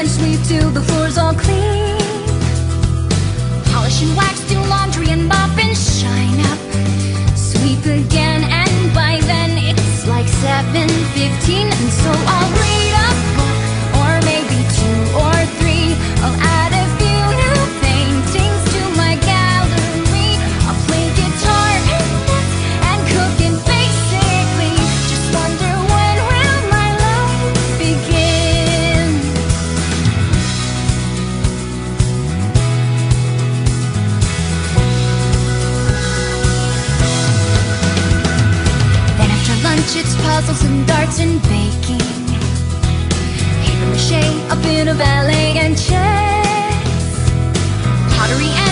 and sweep till the floor's all clean. Polish and wax, do laundry and mop and shine up. Sweep again, and by then it's like 7:15, and so I'll read a gadgets, puzzles, and darts and baking. Paper mache, a bit of ballet and chess. Pottery and